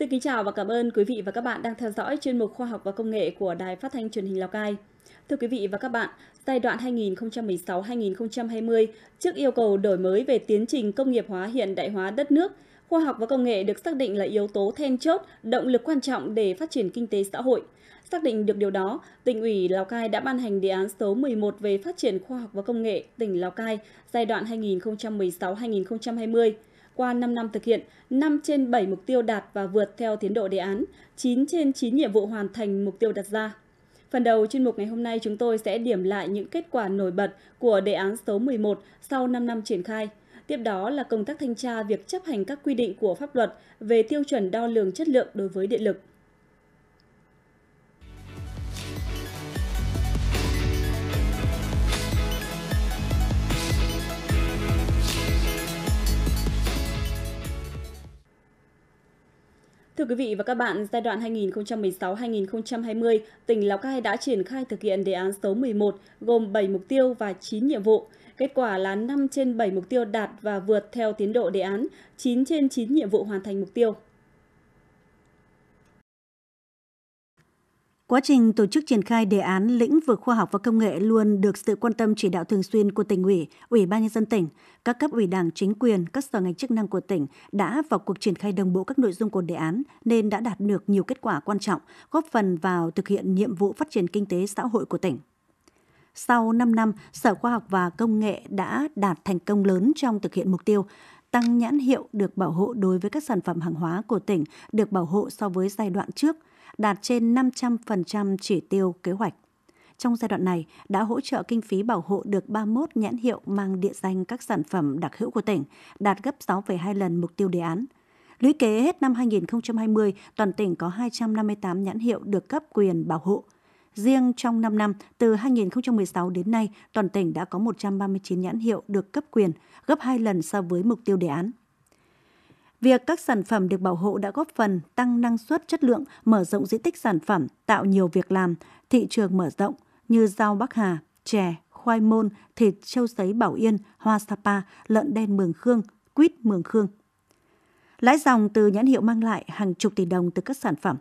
xin kính chào và cảm ơn quý vị và các bạn đang theo dõi chuyên mục Khoa học và Công nghệ của Đài Phát thanh Truyền hình Lào Cai. Thưa quý vị và các bạn, giai đoạn 2016-2020, trước yêu cầu đổi mới về tiến trình công nghiệp hóa hiện đại hóa đất nước, khoa học và công nghệ được xác định là yếu tố then chốt, động lực quan trọng để phát triển kinh tế xã hội. Xác định được điều đó, tỉnh ủy Lào Cai đã ban hành đề án số 11 về phát triển khoa học và công nghệ tỉnh Lào Cai giai đoạn 2016-2020. Qua 5 năm thực hiện, 5 trên 7 mục tiêu đạt và vượt theo tiến độ đề án, 9 trên 9 nhiệm vụ hoàn thành mục tiêu đặt ra. Phần đầu chuyên mục ngày hôm nay chúng tôi sẽ điểm lại những kết quả nổi bật của đề án số 11 sau 5 năm triển khai. Tiếp đó là công tác thanh tra việc chấp hành các quy định của pháp luật về tiêu chuẩn đo lường chất lượng đối với điện lực. Thưa quý vị và các bạn, giai đoạn 2016-2020, tỉnh Lào Cai đã triển khai thực hiện đề án số 11 gồm 7 mục tiêu và 9 nhiệm vụ. Kết quả là 5 trên 7 mục tiêu đạt và vượt theo tiến độ đề án, 9 trên 9 nhiệm vụ hoàn thành mục tiêu. Quá trình tổ chức triển khai đề án lĩnh vực khoa học và công nghệ luôn được sự quan tâm chỉ đạo thường xuyên của tỉnh ủy, ủy ban nhân dân tỉnh, các cấp ủy đảng chính quyền, các sở ngành chức năng của tỉnh đã vào cuộc triển khai đồng bộ các nội dung của đề án nên đã đạt được nhiều kết quả quan trọng, góp phần vào thực hiện nhiệm vụ phát triển kinh tế xã hội của tỉnh. Sau 5 năm, Sở Khoa học và Công nghệ đã đạt thành công lớn trong thực hiện mục tiêu tăng nhãn hiệu được bảo hộ đối với các sản phẩm hàng hóa của tỉnh được bảo hộ so với giai đoạn trước – đạt trên 500% chỉ tiêu kế hoạch. Trong giai đoạn này, đã hỗ trợ kinh phí bảo hộ được 31 nhãn hiệu mang địa danh các sản phẩm đặc hữu của tỉnh, đạt gấp 6,2 lần mục tiêu đề án. Lũy kế hết năm 2020, toàn tỉnh có 258 nhãn hiệu được cấp quyền bảo hộ. Riêng trong 5 năm, từ 2016 đến nay, toàn tỉnh đã có 139 nhãn hiệu được cấp quyền, gấp 2 lần so với mục tiêu đề án. Việc các sản phẩm được bảo hộ đã góp phần tăng năng suất chất lượng, mở rộng diện tích sản phẩm, tạo nhiều việc làm, thị trường mở rộng như rau Bắc Hà, chè, khoai môn, thịt châu sấy Bảo Yên, hoa Sapa, lợn đen Mường Khương, quýt Mường Khương. Lãi dòng từ nhãn hiệu mang lại hàng chục tỷ đồng từ các sản phẩm.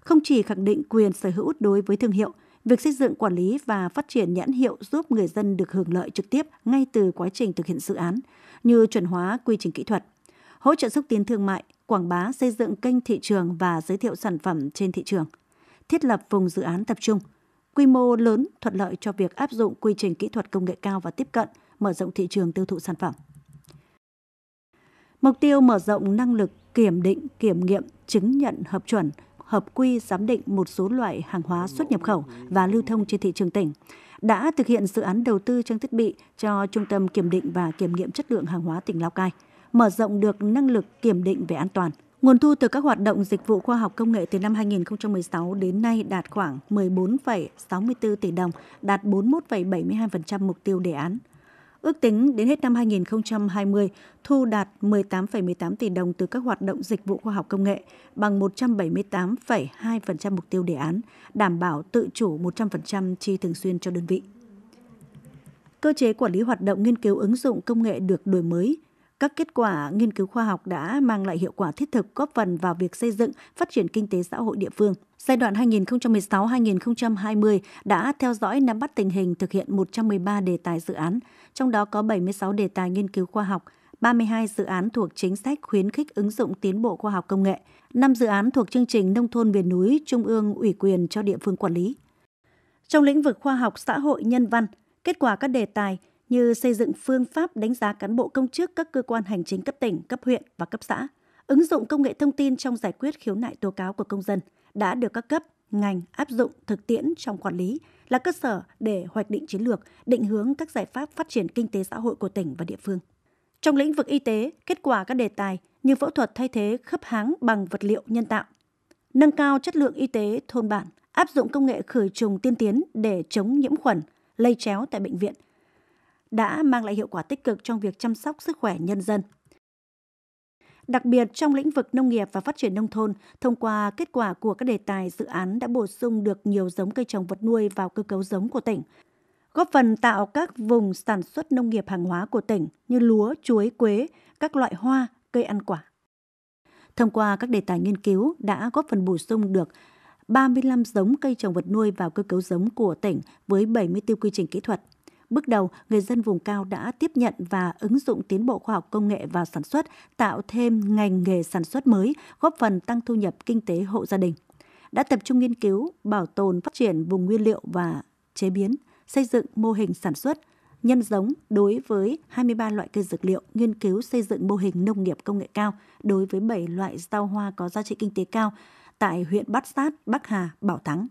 Không chỉ khẳng định quyền sở hữu đối với thương hiệu, việc xây dựng quản lý và phát triển nhãn hiệu giúp người dân được hưởng lợi trực tiếp ngay từ quá trình thực hiện dự án, như chuẩn hóa quy trình kỹ thuật, hỗ trợ xúc tiến thương mại, quảng bá xây dựng kênh thị trường và giới thiệu sản phẩm trên thị trường, thiết lập vùng dự án tập trung, quy mô lớn thuận lợi cho việc áp dụng quy trình kỹ thuật công nghệ cao và tiếp cận, mở rộng thị trường tiêu thụ sản phẩm. Mục tiêu mở rộng năng lực kiểm định, kiểm nghiệm, chứng nhận hợp chuẩn, hợp quy giám định một số loại hàng hóa xuất nhập khẩu và lưu thông trên thị trường tỉnh, đã thực hiện dự án đầu tư trang thiết bị cho Trung tâm Kiểm định và Kiểm nghiệm chất lượng hàng hóa tỉnh Lào Cai – mở rộng được năng lực kiểm định về an toàn. Nguồn thu từ các hoạt động dịch vụ khoa học công nghệ từ năm 2016 đến nay đạt khoảng 14,64 tỷ đồng, đạt 41,72% mục tiêu đề án. Ước tính đến hết năm 2020, thu đạt 18,18 tỷ đồng từ các hoạt động dịch vụ khoa học công nghệ, bằng 178,2% mục tiêu đề án, đảm bảo tự chủ 100% chi thường xuyên cho đơn vị. Cơ chế quản lý hoạt động nghiên cứu ứng dụng công nghệ được đổi mới, các kết quả nghiên cứu khoa học đã mang lại hiệu quả thiết thực góp phần vào việc xây dựng, phát triển kinh tế xã hội địa phương. Giai đoạn 2016-2020 đã theo dõi nắm bắt tình hình thực hiện 113 đề tài dự án, trong đó có 76 đề tài nghiên cứu khoa học, 32 dự án thuộc chính sách khuyến khích ứng dụng tiến bộ khoa học công nghệ, 5 dự án thuộc chương trình nông thôn miền núi Trung ương ủy quyền cho địa phương quản lý. Trong lĩnh vực khoa học xã hội nhân văn, kết quả các đề tài như xây dựng phương pháp đánh giá cán bộ công chức các cơ quan hành chính cấp tỉnh, cấp huyện và cấp xã, ứng dụng công nghệ thông tin trong giải quyết khiếu nại tố cáo của công dân đã được các cấp, ngành áp dụng thực tiễn trong quản lý là cơ sở để hoạch định chiến lược, định hướng các giải pháp phát triển kinh tế xã hội của tỉnh và địa phương. Trong lĩnh vực y tế, kết quả các đề tài như phẫu thuật thay thế khớp háng bằng vật liệu nhân tạo, nâng cao chất lượng y tế thôn bản, áp dụng công nghệ khử trùng tiên tiến để chống nhiễm khuẩn, lây chéo tại bệnh viện – đã mang lại hiệu quả tích cực trong việc chăm sóc sức khỏe nhân dân. Đặc biệt trong lĩnh vực nông nghiệp và phát triển nông thôn, thông qua kết quả của các đề tài dự án đã bổ sung được nhiều giống cây trồng vật nuôi vào cơ cấu giống của tỉnh, góp phần tạo các vùng sản xuất nông nghiệp hàng hóa của tỉnh như lúa, chuối, quế, các loại hoa, cây ăn quả. Thông qua các đề tài nghiên cứu đã góp phần bổ sung được 35 giống cây trồng vật nuôi vào cơ cấu giống của tỉnh với 74 quy trình kỹ thuật. Bước đầu, người dân vùng cao đã tiếp nhận và ứng dụng tiến bộ khoa học công nghệ vào sản xuất, tạo thêm ngành nghề sản xuất mới, góp phần tăng thu nhập kinh tế hộ gia đình. Đã tập trung nghiên cứu, bảo tồn, phát triển vùng nguyên liệu và chế biến, xây dựng mô hình sản xuất, nhân giống đối với 23 loại cây dược liệu, nghiên cứu xây dựng mô hình nông nghiệp công nghệ cao đối với 7 loại rau hoa có giá trị kinh tế cao tại huyện Bát Sát, Bắc Hà, Bảo Thắng.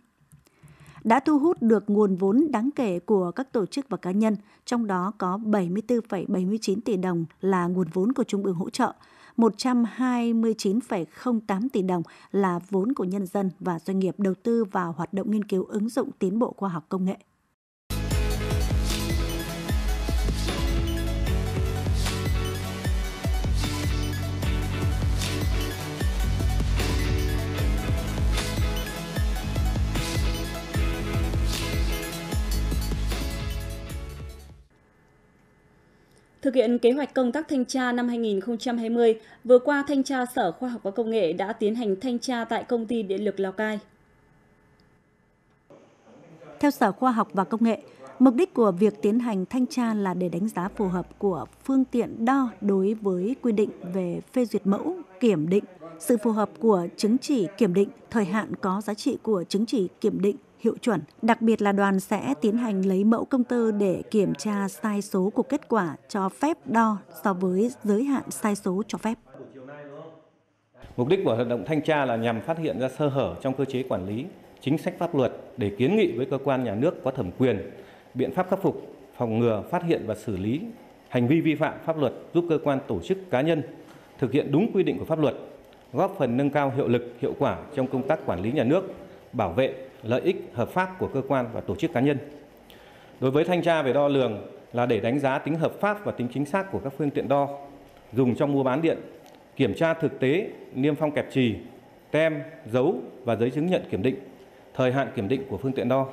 Đã thu hút được nguồn vốn đáng kể của các tổ chức và cá nhân, trong đó có 74,79 tỷ đồng là nguồn vốn của Trung ương hỗ trợ, 129,08 tỷ đồng là vốn của nhân dân và doanh nghiệp đầu tư vào hoạt động nghiên cứu ứng dụng tiến bộ khoa học công nghệ. Thực hiện kế hoạch công tác thanh tra năm 2020, vừa qua Thanh tra Sở Khoa học và Công nghệ đã tiến hành thanh tra tại công ty điện lực Lào Cai. Theo Sở Khoa học và Công nghệ, mục đích của việc tiến hành thanh tra là để đánh giá phù hợp của phương tiện đo đối với quy định về phê duyệt mẫu, kiểm định, sự phù hợp của chứng chỉ kiểm định, thời hạn có giá trị của chứng chỉ kiểm định hiệu chuẩn. Đặc biệt là đoàn sẽ tiến hành lấy mẫu công tơ để kiểm tra sai số của kết quả cho phép đo so với giới hạn sai số cho phép. Mục đích của hoạt động thanh tra là nhằm phát hiện ra sơ hở trong cơ chế quản lý, chính sách pháp luật để kiến nghị với cơ quan nhà nước có thẩm quyền biện pháp khắc phục, phòng ngừa, phát hiện và xử lý hành vi vi phạm pháp luật giúp cơ quan tổ chức cá nhân thực hiện đúng quy định của pháp luật, góp phần nâng cao hiệu lực, hiệu quả trong công tác quản lý nhà nước, bảo vệ lợi ích hợp pháp của cơ quan và tổ chức cá nhân. Đối với thanh tra về đo lường là để đánh giá tính hợp pháp và tính chính xác của các phương tiện đo dùng trong mua bán điện, kiểm tra thực tế niêm phong kẹp trì, tem, dấu và giấy chứng nhận kiểm định, thời hạn kiểm định của phương tiện đo.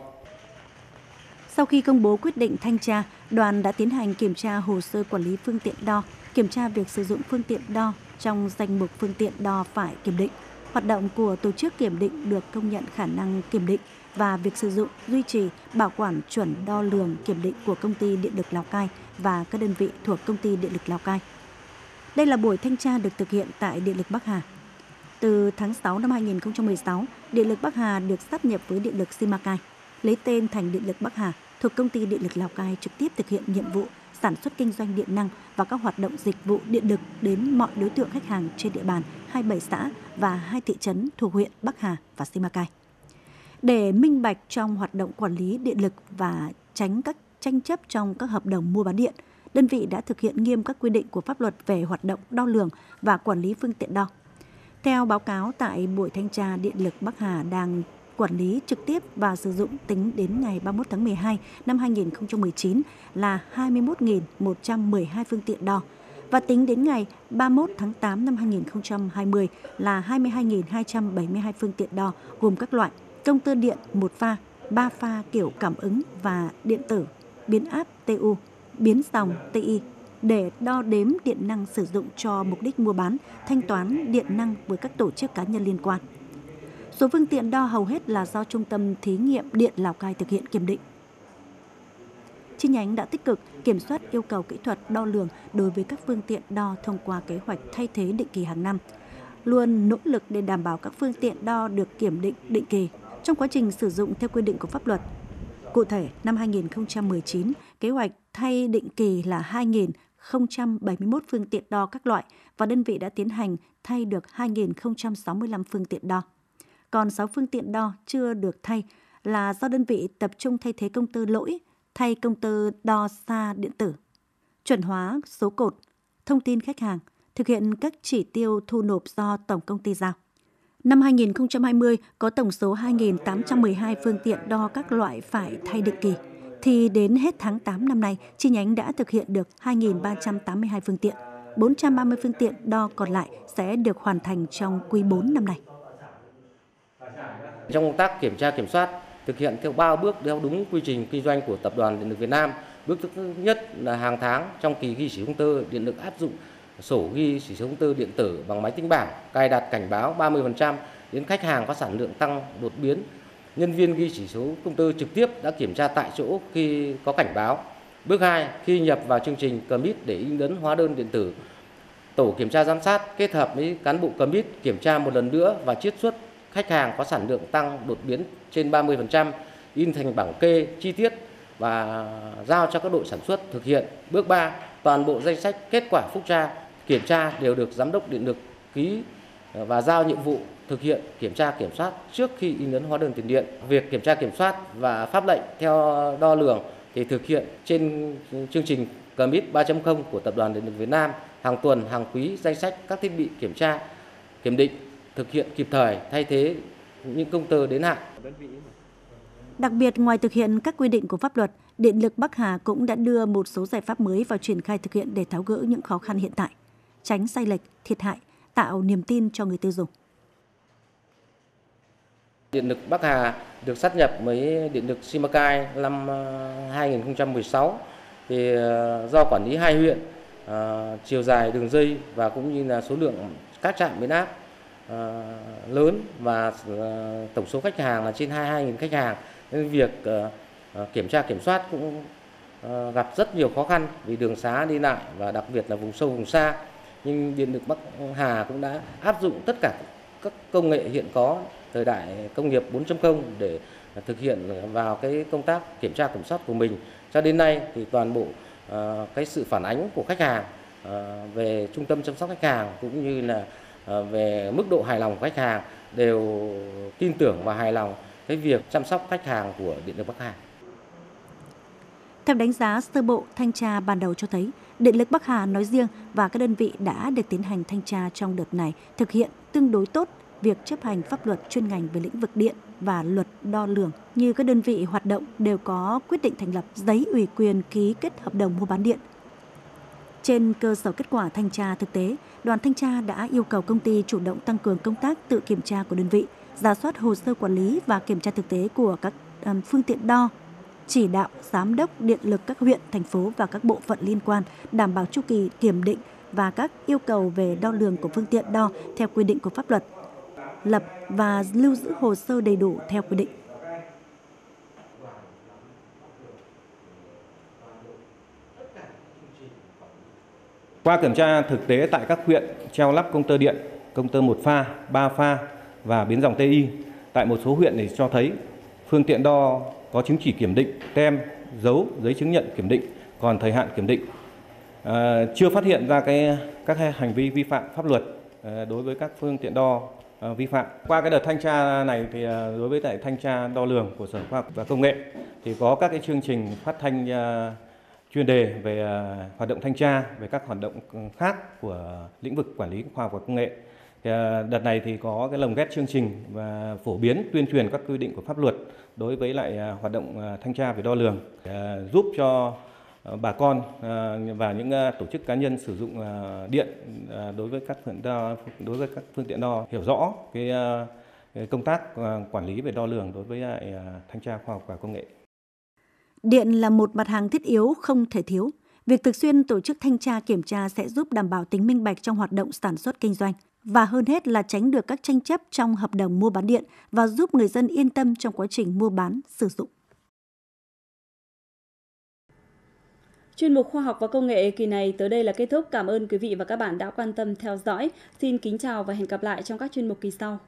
Sau khi công bố quyết định thanh tra, đoàn đã tiến hành kiểm tra hồ sơ quản lý phương tiện đo, kiểm tra việc sử dụng phương tiện đo trong danh mục phương tiện đo phải kiểm định Hoạt động của tổ chức kiểm định được công nhận khả năng kiểm định và việc sử dụng, duy trì, bảo quản chuẩn đo lường kiểm định của công ty điện lực Lào Cai và các đơn vị thuộc công ty điện lực Lào Cai. Đây là buổi thanh tra được thực hiện tại Điện lực Bắc Hà. Từ tháng 6 năm 2016, Điện lực Bắc Hà được sắp nhập với Điện lực Simacai, lấy tên thành Điện lực Bắc Hà thuộc công ty Điện lực Lào Cai trực tiếp thực hiện nhiệm vụ sản xuất kinh doanh điện năng và các hoạt động dịch vụ điện lực đến mọi đối tượng khách hàng trên địa bàn 27 xã và hai thị trấn thuộc huyện Bắc Hà và Simacai. Để minh bạch trong hoạt động quản lý điện lực và tránh các tranh chấp trong các hợp đồng mua bán điện, đơn vị đã thực hiện nghiêm các quy định của pháp luật về hoạt động đo lường và quản lý phương tiện đo. Theo báo cáo tại buổi thanh tra, Điện lực Bắc Hà đang quản lý trực tiếp và sử dụng tính đến ngày 31 tháng 12 năm 2019 là 21.112 phương tiện đo và tính đến ngày 31 tháng 8 năm 2020 là 22.272 phương tiện đo gồm các loại công tơ điện một pha, ba pha kiểu cảm ứng và điện tử, biến áp TU, biến dòng TI để đo đếm điện năng sử dụng cho mục đích mua bán, thanh toán điện năng với các tổ chức cá nhân liên quan. Số phương tiện đo hầu hết là do Trung tâm Thí nghiệm Điện Lào Cai thực hiện kiểm định. Chi nhánh đã tích cực kiểm soát yêu cầu kỹ thuật đo lường đối với các phương tiện đo thông qua kế hoạch thay thế định kỳ hàng năm, luôn nỗ lực để đảm bảo các phương tiện đo được kiểm định định kỳ trong quá trình sử dụng theo quy định của pháp luật. Cụ thể, năm 2019, kế hoạch thay định kỳ là 2.071 phương tiện đo các loại và đơn vị đã tiến hành thay được 2.065 phương tiện đo còn 6 phương tiện đo chưa được thay là do đơn vị tập trung thay thế công tơ lỗi, thay công tơ đo xa điện tử, chuẩn hóa số cột, thông tin khách hàng, thực hiện các chỉ tiêu thu nộp do tổng công ty giao. Năm 2020 có tổng số 2.812 phương tiện đo các loại phải thay định kỳ, thì đến hết tháng 8 năm nay, chi nhánh đã thực hiện được 2.382 phương tiện. 430 phương tiện đo còn lại sẽ được hoàn thành trong quý 4 năm nay. Trong công tác kiểm tra kiểm soát thực hiện theo ba bước theo đúng quy trình kinh doanh của Tập đoàn Điện lực Việt Nam. Bước thứ nhất là hàng tháng trong kỳ ghi chỉ công tơ điện lực áp dụng sổ ghi chỉ số công tơ điện tử bằng máy tính bảng, cài đặt cảnh báo 30% đến khách hàng có sản lượng tăng đột biến. Nhân viên ghi chỉ số công tơ trực tiếp đã kiểm tra tại chỗ khi có cảnh báo. Bước 2, khi nhập vào chương trình commit để in ấn hóa đơn điện tử, tổ kiểm tra giám sát kết hợp với cán bộ commit kiểm tra một lần nữa và chiết xuất khách hàng có sản lượng tăng đột biến trên 30%, in thành bảng kê chi tiết và giao cho các đội sản xuất thực hiện. Bước 3, toàn bộ danh sách kết quả phúc tra, kiểm tra đều được giám đốc điện lực ký và giao nhiệm vụ thực hiện kiểm tra kiểm soát trước khi in ấn hóa đơn tiền điện. Việc kiểm tra kiểm soát và pháp lệnh theo đo lường thì thực hiện trên chương trình Commit 3.0 của Tập đoàn Điện lực Việt Nam hàng tuần, hàng quý danh sách các thiết bị kiểm tra, kiểm định thực hiện kịp thời thay thế những công tơ đến hạn. Đặc biệt, ngoài thực hiện các quy định của pháp luật, Điện lực Bắc Hà cũng đã đưa một số giải pháp mới vào triển khai thực hiện để tháo gỡ những khó khăn hiện tại, tránh sai lệch, thiệt hại, tạo niềm tin cho người tiêu dùng. Điện lực Bắc Hà được sát nhập với Điện lực Simacai năm 2016 ờ, thì ờ, do quản lý hai huyện, ờ, chiều dài đường dây và cũng như là số lượng các trạm biến áp Ờ, lớn và ờ, tổng số khách hàng là trên 22.000 khách hàng nên việc ờ, kiểm tra, kiểm soát cũng gặp rất nhiều khó khăn vì đường xá đi lại và đặc biệt là vùng sâu, vùng xa nhưng điện lực Bắc Hà cũng đã áp dụng tất cả các công nghệ hiện có, thời đại công nghiệp 4.0 để thực hiện vào cái công tác kiểm tra, kiểm soát của mình. Cho đến nay thì toàn bộ cái sự phản ánh của khách hàng về trung tâm chăm sóc khách hàng cũng như là Ờ, về mức độ hài lòng của khách hàng đều tin tưởng và hài lòng cái việc chăm sóc khách hàng của Điện lực Bắc Hà. Theo đánh giá sơ bộ thanh tra ban đầu cho thấy, Điện lực Bắc Hà nói riêng và các đơn vị đã được tiến hành thanh tra trong đợt này thực hiện tương đối tốt việc chấp hành pháp luật chuyên ngành về lĩnh vực điện và luật đo lường như các đơn vị hoạt động đều có quyết định thành lập giấy ủy quyền ký kết hợp đồng mua bán điện. Trên cơ sở kết quả thanh tra thực tế, đoàn thanh tra đã yêu cầu công ty chủ động tăng cường công tác tự kiểm tra của đơn vị, giả soát hồ sơ quản lý và kiểm tra thực tế của các phương tiện đo, chỉ đạo giám đốc điện lực các huyện, thành phố và các bộ phận liên quan đảm bảo chu kỳ kiểm định và các yêu cầu về đo lường của phương tiện đo theo quy định của pháp luật lập và lưu giữ hồ sơ đầy đủ theo quy định. Qua kiểm tra thực tế tại các huyện treo lắp công tơ điện, công tơ một pha, ba pha và biến dòng TI, tại một số huyện thì cho thấy phương tiện đo có chứng chỉ kiểm định, tem, dấu, giấy chứng nhận kiểm định, còn thời hạn kiểm định à, chưa phát hiện ra cái các hành vi vi phạm pháp luật à, đối với các phương tiện đo à, vi phạm. Qua cái đợt thanh tra này thì à, đối với tại thanh tra đo lường của Sở Khoa học và Công nghệ thì có các cái chương trình phát thanh à, chuyên đề về à, hoạt động thanh tra, về các hoạt động khác của lĩnh vực quản lý khoa học và công nghệ. Thì à, đợt này thì có cái lồng ghép chương trình và phổ biến tuyên truyền các quy định của pháp luật đối với lại à, hoạt động thanh tra về đo lường giúp cho bà con và những tổ chức cá nhân sử dụng điện đối với các phương đo đối với các phương tiện đo hiểu rõ cái công tác quản lý về đo lường đối với lại thanh tra khoa học và công nghệ. Điện là một mặt hàng thiết yếu, không thể thiếu. Việc thường xuyên tổ chức thanh tra kiểm tra sẽ giúp đảm bảo tính minh bạch trong hoạt động sản xuất kinh doanh và hơn hết là tránh được các tranh chấp trong hợp đồng mua bán điện và giúp người dân yên tâm trong quá trình mua bán, sử dụng. Chuyên mục Khoa học và Công nghệ kỳ này tới đây là kết thúc. Cảm ơn quý vị và các bạn đã quan tâm theo dõi. Xin kính chào và hẹn gặp lại trong các chuyên mục kỳ sau.